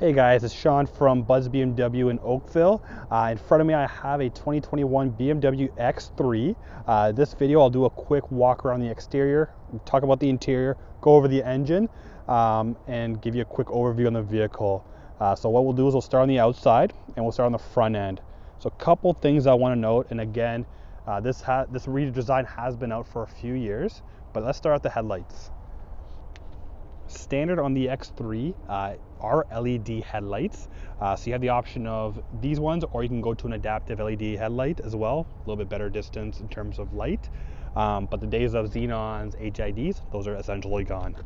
Hey guys, it's Shawn from Budds BMW in Oakville. Uh, in front of me, I have a 2021 BMW X3. Uh, this video, I'll do a quick walk around the exterior, talk about the interior, go over the engine, um, and give you a quick overview on the vehicle. Uh, so what we'll do is we'll start on the outside and we'll start on the front end. So a couple things I want to note, and again, uh, this this redesign has been out for a few years, but let's start at the headlights. Standard on the X3 uh, are LED headlights. Uh, so you have the option of these ones, or you can go to an adaptive LED headlight as well. A little bit better distance in terms of light. Um, but the days of xenons, HIDs, those are essentially gone.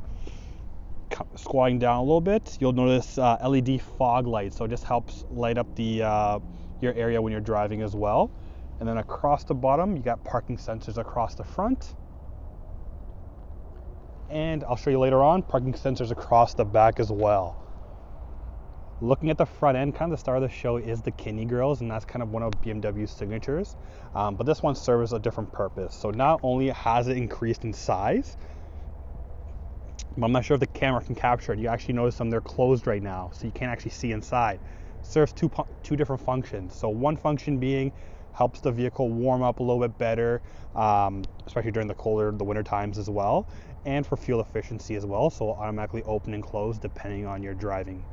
Squatting down a little bit, you'll notice uh, LED fog lights. So it just helps light up the uh, your area when you're driving as well. And then across the bottom, you got parking sensors across the front and I'll show you later on parking sensors across the back as well. Looking at the front end, kind of the star of the show is the kidney grills, and that's kind of one of BMW's signatures. Um, but this one serves a different purpose. So not only has it increased in size, but I'm not sure if the camera can capture it. You actually notice them; they're closed right now, so you can't actually see inside. Serves two two different functions. So one function being helps the vehicle warm up a little bit better, um, especially during the colder, the winter times as well, and for fuel efficiency as well. So automatically open and close depending on your driving.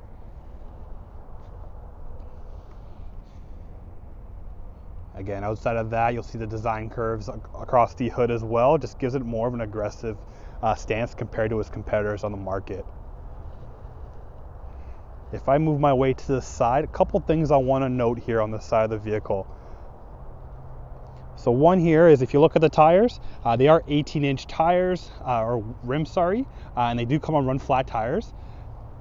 Again, outside of that, you'll see the design curves across the hood as well. Just gives it more of an aggressive uh, stance compared to its competitors on the market. If I move my way to the side, a couple things I want to note here on the side of the vehicle. So one here is if you look at the tires, uh, they are 18 inch tires, uh, or rims, sorry, uh, and they do come on run flat tires.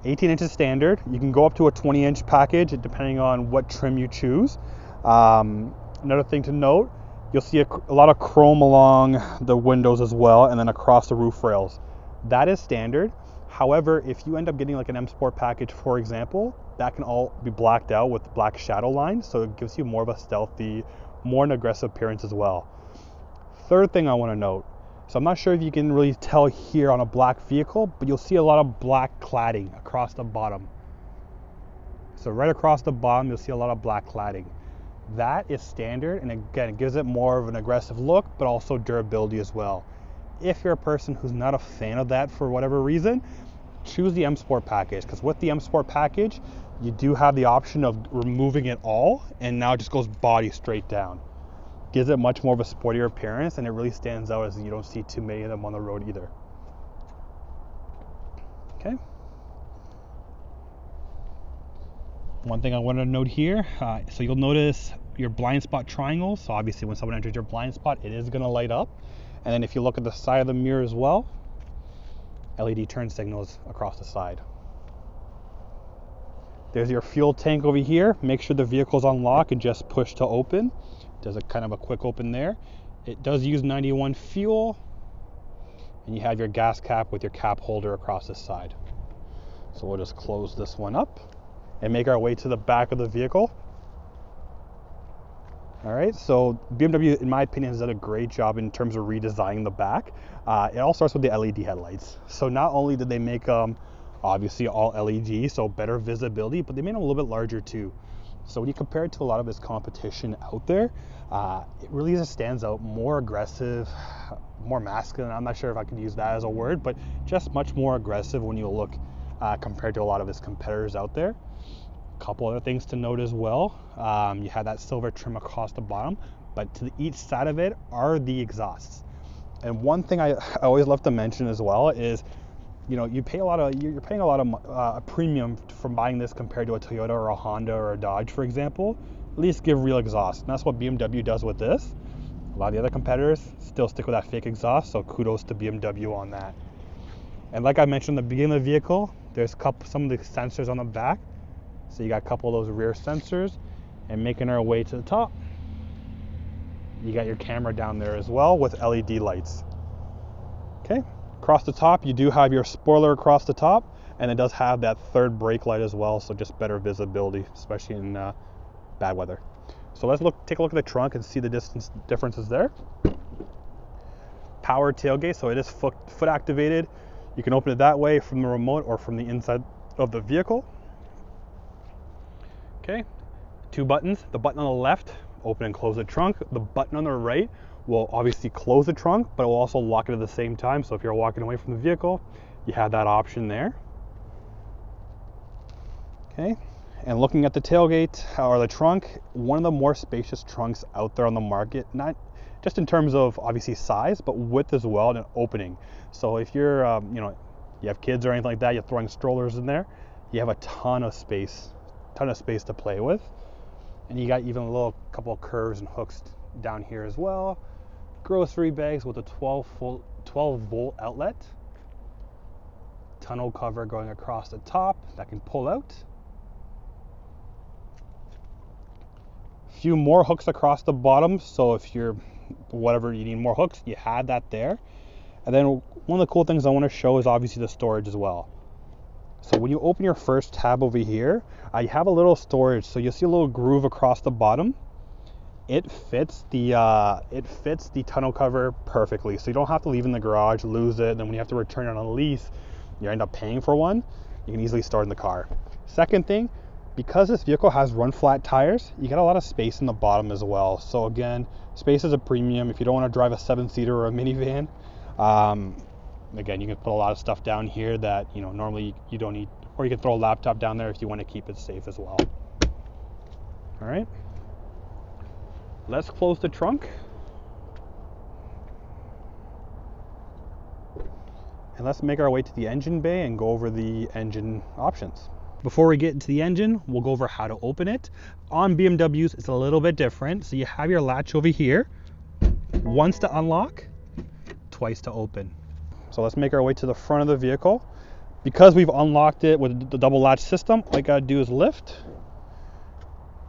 18 inches standard. You can go up to a 20 inch package depending on what trim you choose. Um, another thing to note, you'll see a, a, lot of chrome along the windows as well and then across the roof rails. That is standard. However, if you end up getting like an M Sport package, for example, that can all be blacked out with black shadow lines, so it gives you more of a stealthy more an aggressive appearance as well. Third thing I want to note so I'm not sure if you can really tell here on a black vehicle, but you'll see a lot of black cladding across the bottom. So right across the bottom, you'll see a lot of black cladding. That is standard, and again, it gives it more of an aggressive look, but also durability as well. If you're a person who's not a fan of that for whatever reason, choose the M Sport package, because with the M Sport package, you do have the option of removing it all and now it just goes body straight down. Gives it much more of a sportier appearance and it really stands out as you don't see too many of them on the road either. Okay. One thing i want to note here uh, so you'll notice your blind spot triangle so obviously when someone enters your blind spot it is going to light up. And then if you look at the side of the mirror as well led turn signals across the side there's your fuel tank over here. Make sure the vehicle's on lock and just push to open. Does a kind of a quick open there. It does use 91 fuel. And you have your gas cap with your cap holder across the side. So we'll just close this one up and make our way to the back of the vehicle. All right, so BMW, in my opinion, has done a great job in terms of redesigning the back. Uh, it all starts with the LED headlights. So not only did they make um, obviously all LED, so better visibility, but they made them a little bit larger too. So when you compare it to a lot of this competition out there, uh, it really just stands out more aggressive, more masculine. I'm not sure if I could use that as a word, but just much more aggressive when you look uh, compared to a lot of his competitors out there. Couple other things to note as well. Um, you have that silver trim across the bottom, but to each side of it are the exhausts. And one thing I, I always love to mention as well is you know you pay a lot of you're paying a lot of uh, a premium from buying this compared to a Toyota or a Honda or a Dodge, for example. At least give real exhaust, and that's what BMW does with this. A lot of the other competitors still stick with that fake exhaust, so kudos to BMW on that. And like I mentioned in the beginning of the vehicle, there's couple, some of the sensors on the back. So you got a couple of those rear sensors, and making our way to the top, you got your camera down there as well with LED lights. Okay. Across the top, you do have your spoiler across the top, and it does have that third brake light as well, so just better visibility, especially in uh, bad weather. So let's look, take a look at the trunk and see the distance differences there. Power tailgate, so it is foot, foot activated. You can open it that way from the remote or from the inside of the vehicle. Okay, two buttons. The button on the left, open and close the trunk. The button on the right will obviously close the trunk, but it will also lock it at the same time. So if you're walking away from the vehicle, you have that option there. Okay, and looking at the tailgate or the trunk, one of the more spacious trunks out there on the market, not just in terms of obviously size, but width as well and opening. So if you're, um, you know, you have kids or anything like that, you're throwing strollers in there, you have a ton of space, ton of space to play with. And you got even a little couple curves and hooks down here as well. Grocery bags with a 12 volt, 12 volt outlet. Tonneau cover going across the top that can pull out. A few more hooks across the bottom, so if you're whatever you need more hooks, you had that there. And then one of the cool things I want to show is obviously the storage as well. So when you open your first tab over here, uh, you have a little storage. So you'll see a little groove across the bottom. It fits the uh, it fits the tonneau cover perfectly. So you don't have to leave in the garage, lose it. And then when you have to return it on a lease, you end up paying for one. You can easily store it in the car. Second thing, because this vehicle has run flat tires, you get a lot of space in the bottom as well. So again, space is a premium. If you don't want to drive a seven seater or a minivan, um, again, you can put a lot of stuff down here that you know normally you don't need, or you can throw a laptop down there if you want to keep it safe as well. All right, let's close the trunk. And let's make our way to the engine bay and go over the engine options. Before we get into the engine, we'll go over how to open it. On BMWs, it's a little bit different. So you have your latch over here, once to unlock, twice to open. So let's make our way to the front of the vehicle. Because we've unlocked it with the double latch system, all I gotta do is lift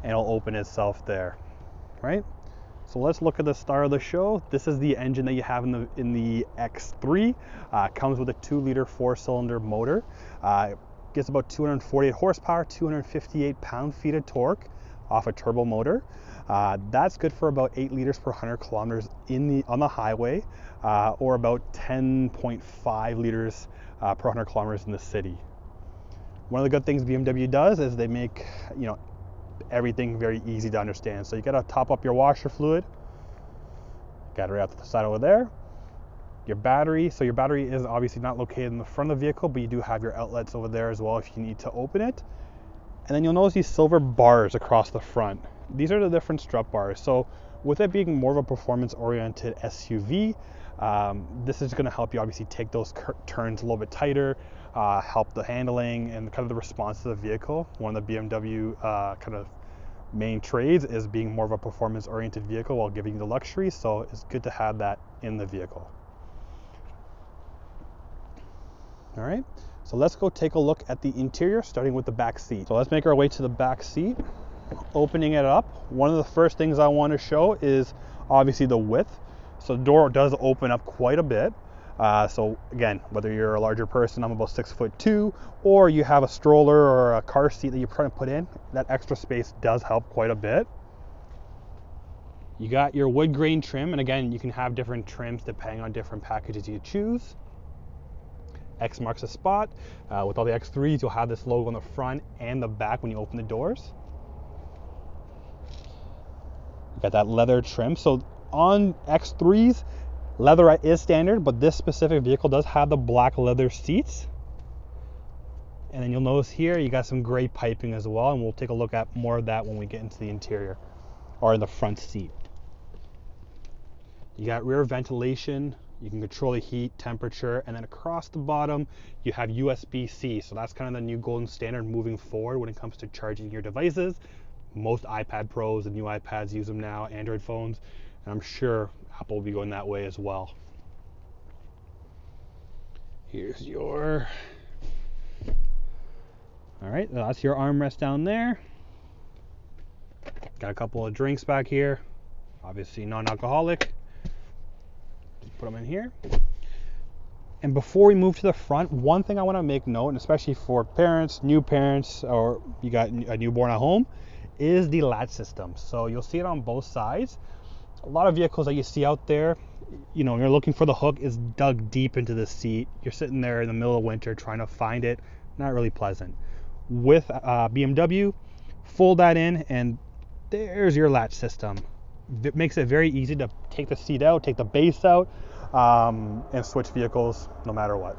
and it'll open itself there, right? So let's look at the star of the show. This is the engine that you have in the in the X3. Uh, comes with a two liter four cylinder motor. Uh, gets about 248 horsepower, 258 pound-feet of torque off a turbo motor. Uh, that's good for about 8 liters per 100 kilometers in the on the highway, uh, or about 10.5 liters uh, per 100 kilometers in the city. One of the good things BMW does is they make you know everything very easy to understand. So you got to top up your washer fluid. Got it right out to the side over there your battery. So your battery is obviously not located in the front of the vehicle, but you do have your outlets over there as well if you need to open it. And then you'll notice these silver bars across the front. These are the different strut bars. So with it being more of a performance oriented SUV, um, this is going to help you obviously take those turns a little bit tighter, uh, help the handling and kind of the response to the vehicle. One of the BMW uh, kind of main trades is being more of a performance oriented vehicle while giving you the luxury. So it's good to have that in the vehicle. All right, so let's go take a look at the interior, starting with the back seat. So let's make our way to the back seat. Opening it up, one of the first things I want to show is obviously the width. So the door does open up quite a bit. Uh, so again, whether you're a larger person, I'm about six foot two, or you have a stroller or a car seat that you're trying to put in, that extra space does help quite a bit. You got your wood grain trim, and again, you can have different trims depending on different packages you choose. X marks the spot. Uh, with all the X3s, you'll have this logo on the front and the back when you open the doors. You got that leather trim. So on X3s, leather is standard, but this specific vehicle does have the black leather seats. And then you'll notice here you got some gray piping as well, and we'll take a look at more of that when we get into the interior or in the front seat. You got rear ventilation, you can control the heat, temperature, and then across the bottom, you have USB-C. So that's kind of the new golden standard moving forward when it comes to charging your devices. Most iPad Pros and new iPads use them now, Android phones, and I'm sure Apple will be going that way as well. Here's your, all right, that's your armrest down there. Got a couple of drinks back here, obviously non-alcoholic put them in here. And before we move to the front, one thing I want to make note, and especially for parents, new parents, or you got a newborn at home, is the latch system. So you'll see it on both sides. A lot of vehicles that you see out there, you know, you're looking for the hook is dug deep into the seat. You're sitting there in the middle of winter trying to find it. Not really pleasant. With uh, BMW, fold that in, and there's your latch system. It makes it very easy to take the seat out, take the base out, um, and switch vehicles no matter what.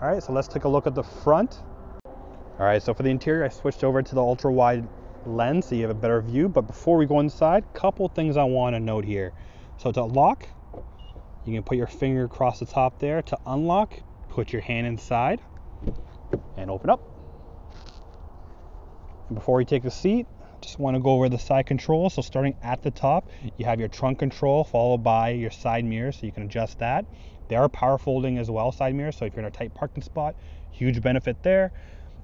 All right, so let's take a look at the front. All right, so for the interior, I switched over to the ultra wide lens so you have a better view. But before we go inside, couple things I want to note here. So to lock, you can put your finger across the top there. To unlock, put your hand inside and open up. And before you take a seat, just want to go over the side controls. So starting at the top, you have your trunk control followed by your side mirror, so you can adjust that. They are power folding as well, side mirrors. So if you're in a tight parking spot, huge benefit there.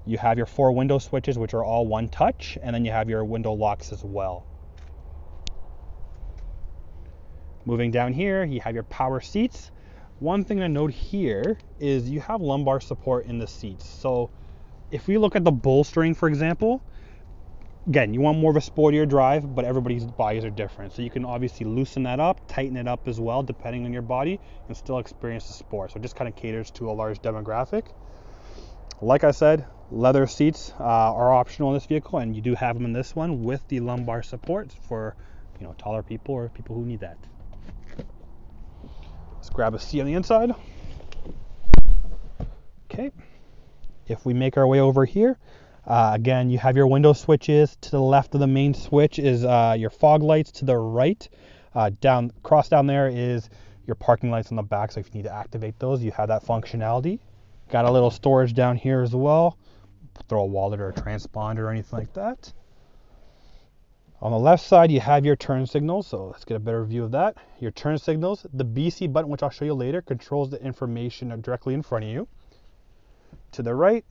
You have your four window switches, which are all one touch, and then you have your window locks as well. Moving down here, you have your power seats. One thing to note here is you have lumbar support in the seats. So if we look at the bolstering, for example, again, you want more of a sportier drive, but everybody's bodies are different. So you can obviously loosen that up, tighten it up as well, depending on your body, and still experience the sport. So it just kind of caters to a large demographic. Like I said, leather seats uh, are optional in this vehicle, and you do have them in this one with the lumbar support for you know taller people or people who need that. Let's grab a seat on the inside. Okay. If we make our way over here, uh, again, you have your window switches. To the left of the main switch is uh, your fog lights. To the right, uh, down cross down there is your parking lights on the back. So if you need to activate those, you have that functionality. Got a little storage down here as well. Throw a wallet or a transponder or anything like that. On the left side, you have your turn signals. So let's get a better view of that. Your turn signals. The BC button, which I'll show you later, controls the information directly in front of you. To the right,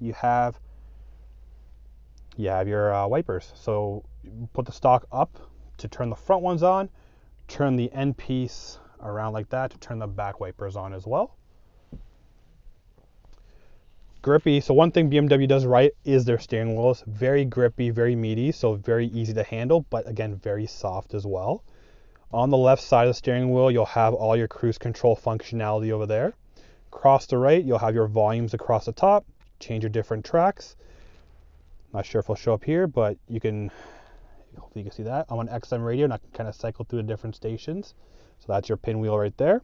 you have you have your uh, wipers. So put the stock up to turn the front ones on, turn the end piece around like that to turn the back wipers on as well grippy. So one thing BMW does right is their steering wheels. Very grippy, very meaty, so very easy to handle, but again, very soft as well. On the left side of the steering wheel, you'll have all your cruise control functionality over there. Across the right, you'll have your volumes across the top, change your different tracks. Not sure if it'll show up here, but you can, hopefully you can see that. I'm on XM radio and I can kind of cycle through the different stations. So that's your pinwheel right there.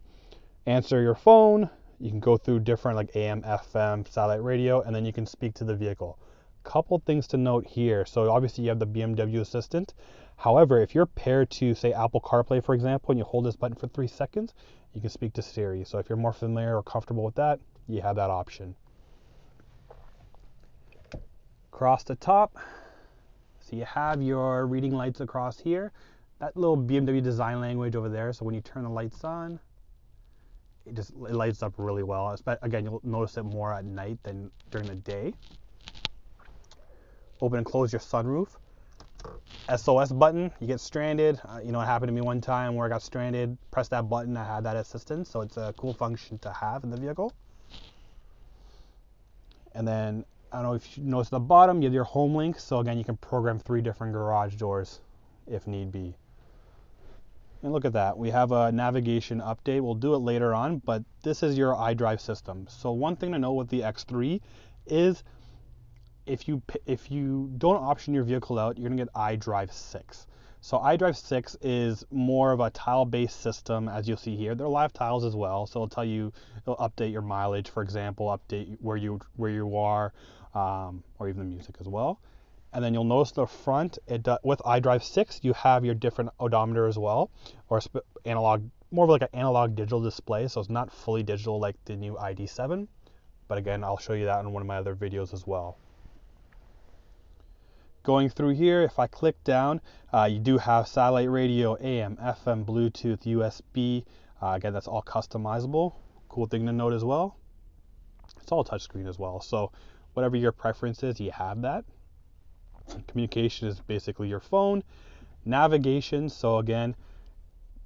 Answer your phone, you can go through different like AM, FM, satellite radio, and then you can speak to the vehicle. Couple things to note here. So obviously you have the BMW Assistant. However, if you're paired to say Apple CarPlay, for example, and you hold this button for three seconds, you can speak to Siri. So if you're more familiar or comfortable with that, you have that option. Across the top, so you have your reading lights across here. That little BMW design language over there. So when you turn the lights on, it just it lights up really well. Again, you'll notice it more at night than during the day. Open and close your sunroof. SOS button, you get stranded. Uh, you know, it happened to me one time where I got stranded. Press that button, I had that assistance. So it's a cool function to have in the vehicle. And then, I don't know if you notice at the bottom, you have your home link. So again, you can program three different garage doors if need be. And look at that, we have a navigation update. We'll do it later on, but this is your iDrive system. So one thing to know with the X3 is if you if you don't option your vehicle out, you're gonna get iDrive 6. So iDrive 6 is more of a tile-based system, as you'll see here. They're live tiles as well, so it'll tell you, it'll update your mileage, for example, update where you where you are, um, or even the music as well. And then you'll notice the front it with iDrive 6 you have your different odometer as well or analog more of like an analog digital display so it's not fully digital like the new ID7 but again I'll show you that in one of my other videos as well going through here if I click down uh, you do have satellite radio AM FM Bluetooth USB uh, again that's all customizable cool thing to note as well it's all touchscreen as well so whatever your preference is you have that Communication is basically your phone. Navigation, so again,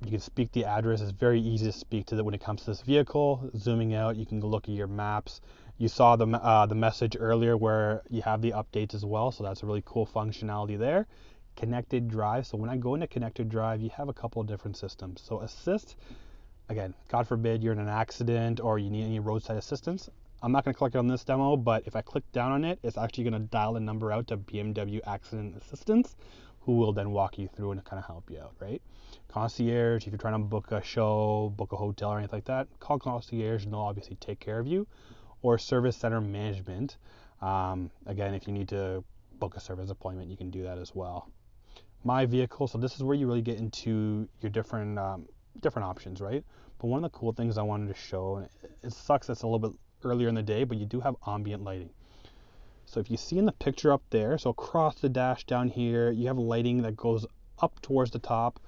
you can speak the address. It's very easy to speak to that when it comes to this vehicle. Zooming out, you can look at your maps. You saw the uh, the message earlier where you have the updates as well, so that's a really cool functionality there. Connected drive. So when I go into connected drive, you have a couple of different systems. So assist, again, God forbid you're in an accident or you need any roadside assistance. I'm not going to click it on this demo, but if I click down on it, it's actually going to dial the number out to BMW Accident Assistance, who will then walk you through and kind of help you out, right? Concierge, if you're trying to book a show, book a hotel, or anything like that, call concierge and they'll obviously take care of you. Or service center management. Um, again, if you need to book a service appointment, you can do that as well. My vehicle, so this is where you really get into your different um, different options, right? But one of the cool things I wanted to show, and it sucks it's a little bit earlier in the day, but you do have ambient lighting. So if you see in the picture up there, so across the dash down here, you have lighting that goes up towards the top,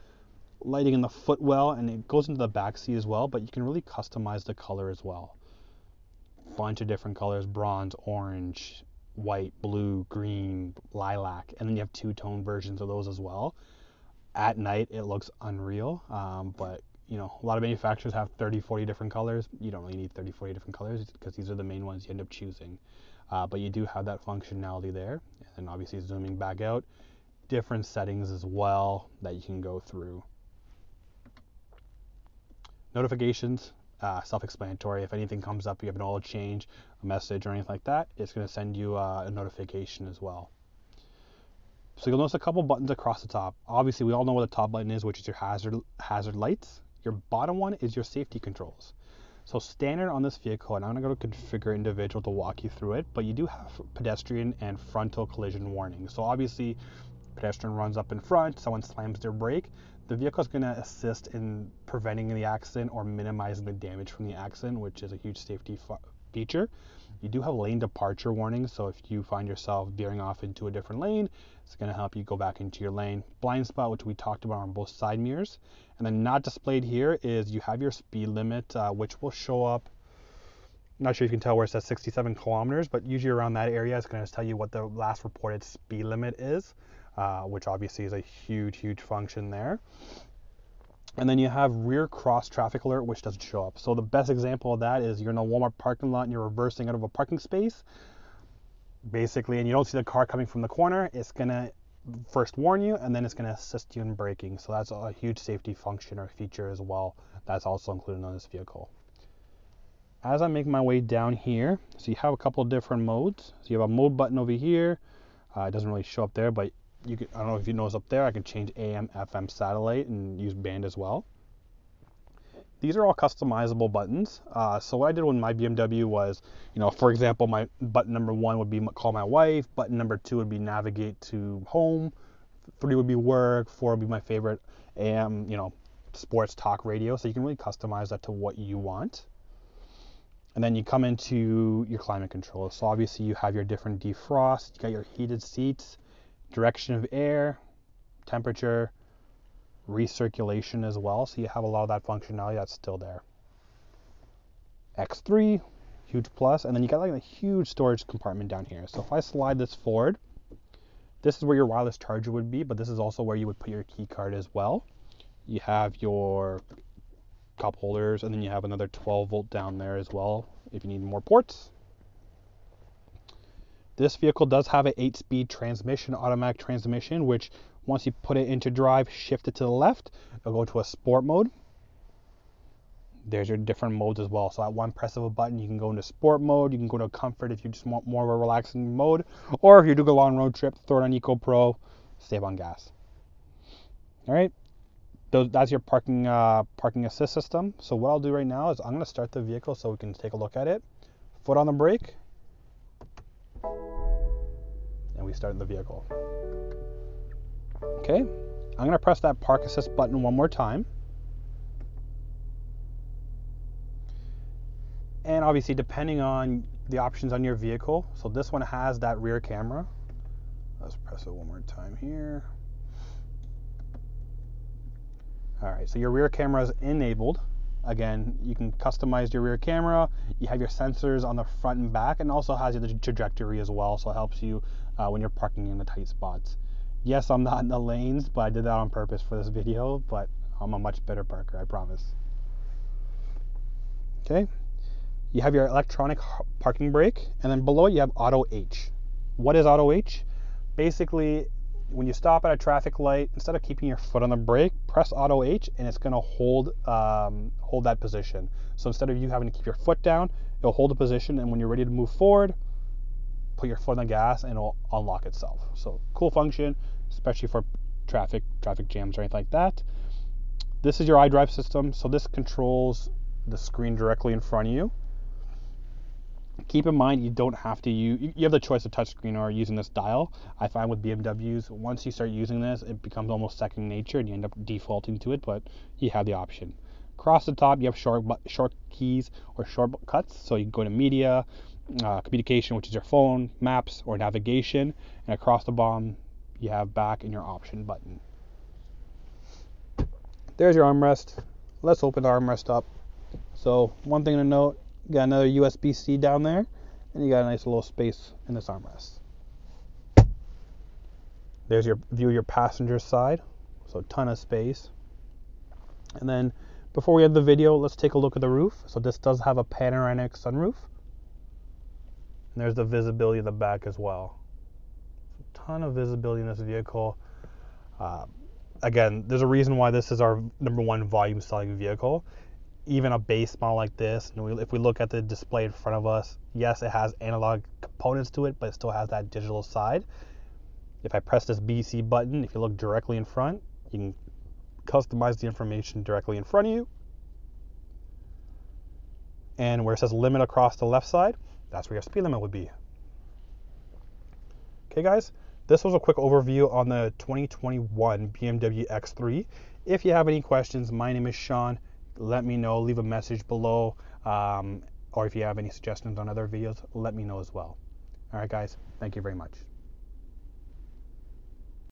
lighting in the footwell, and it goes into the back seat as well, but you can really customize the color as well. Bunch of different colors, bronze, orange, white, blue, green, lilac, and then you have two-tone versions of those as well. At night, it looks unreal, um, but you know, a lot of manufacturers have 30, 40 different colors. You don't really need 30, 40 different colors because these are the main ones you end up choosing. Uh, but you do have that functionality there. And obviously zooming back out, different settings as well that you can go through. Notifications, uh, self-explanatory. If anything comes up, you have an oil change, a message, or anything like that, it's going to send you uh, a notification as well. So you'll notice a couple buttons across the top. Obviously, we all know what the top button is, which is your hazard hazard lights. Your bottom one is your safety controls. So standard on this vehicle, and I'm gonna go to configure individual to walk you through it, but you do have pedestrian and frontal collision warning. So obviously, pedestrian runs up in front, someone slams their brake, the vehicle is gonna assist in preventing the accident or minimizing the damage from the accident, which is a huge safety feature. You do have lane departure warnings, so if you find yourself veering off into a different lane, it's going to help you go back into your lane. Blind spot, which we talked about on both side mirrors. And then not displayed here is you have your speed limit, uh, which will show up. Not sure you can tell where it says 67 kilometers, but usually around that area, it's going to tell you what the last reported speed limit is, uh, which obviously is a huge, huge function there. And then you have rear cross traffic alert, which doesn't show up. So the best example of that is you're in a Walmart parking lot and you're reversing out of a parking space, basically, and you don't see the car coming from the corner. It's gonna first warn you, and then it's gonna assist you in braking. So that's a huge safety function or feature as well. That's also included on this vehicle. As I make my way down here, so you have a couple of different modes. So you have a mode button over here. Uh, it doesn't really show up there, but you can, I don't know if you notice up there, I can change AM, FM, satellite, and use band as well. These are all customizable buttons. Uh, so what I did with my BMW was, you know, for example, my button number one would be call my wife. Button number two would be navigate to home. Three would be work. Four would be my favorite AM, you know, sports talk radio. So you can really customize that to what you want. And then you come into your climate control. So obviously you have your different defrost, you got your heated seats, direction of air, temperature, recirculation as well. So you have a lot of that functionality that's still there. X3, huge plus, and then you got like a huge storage compartment down here. So if I slide this forward, this is where your wireless charger would be, but this is also where you would put your key card as well. You have your cup holders, and then you have another 12 volt down there as well if you need more ports. This vehicle does have an 8-speed transmission, automatic transmission, which once you put it into drive, shift it to the left, it'll go to a sport mode. There's your different modes as well. So at one press of a button, you can go into sport mode. You can go to comfort if you just want more of a relaxing mode. Or if you do a long road trip, throw it on Eco Pro, save on gas. All right, Those, that's your parking uh, parking assist system. So what I'll do right now is I'm gonna start the vehicle so we can take a look at it. Foot on the brake, and we start the vehicle. Okay, I'm gonna press that park assist button one more time. And obviously depending on the options on your vehicle, so this one has that rear camera. Let's press it one more time here. All right, so your rear camera is enabled. Again, you can customize your rear camera. You have your sensors on the front and back, and also has the trajectory as well, so it helps you uh, when you're parking in the tight spots. Yes, I'm not in the lanes, but I did that on purpose for this video, but I'm a much better parker, I promise. Okay, you have your electronic parking brake, and then below you have Auto H. What is Auto H? Basically, when you stop at a traffic light, instead of keeping your foot on the brake, press Auto H and it's going to hold um, hold that position. So instead of you having to keep your foot down, It'll hold the position, and when you're ready to move forward, put your foot on the gas, and it'll unlock itself. So cool function, especially for traffic traffic jams or anything like that. This is your iDrive system, so this controls the screen directly in front of you. Keep in mind you don't have to use you have the choice of touchscreen or using this dial. I find with BMWs, once you start using this, it becomes almost second nature and you end up defaulting to it, but you have the option. Across the top, you have short short keys or shortcuts, so you can go to media, uh, communication, which is your phone, maps, or navigation, and across the bottom, you have back and your option button. There's your armrest. Let's open the armrest up. So one thing to note, you got another USB-C down there, and you got a nice little space in this armrest. There's your view of your passenger side, so a ton of space. And then before we end the video, let's take a look at the roof. So this does have a panoramic sunroof. And there's the visibility of the back as well. Ton of visibility in this vehicle. Uh, again, there's a reason why this is our number one volume selling vehicle even a base model like this, if we look at the display in front of us, yes, it has analog components to it, but it still has that digital side. If I press this BC button, if you look directly in front, you can customize the information directly in front of you. And where it says limit across the left side, that's where your speed limit would be. Okay, guys, this was a quick overview on the 2021 BMW X3. If you have any questions, my name is Shawn let me know. Leave a message below. Um, or if you have any suggestions on other videos, let me know as well. All right, guys. Thank you very much.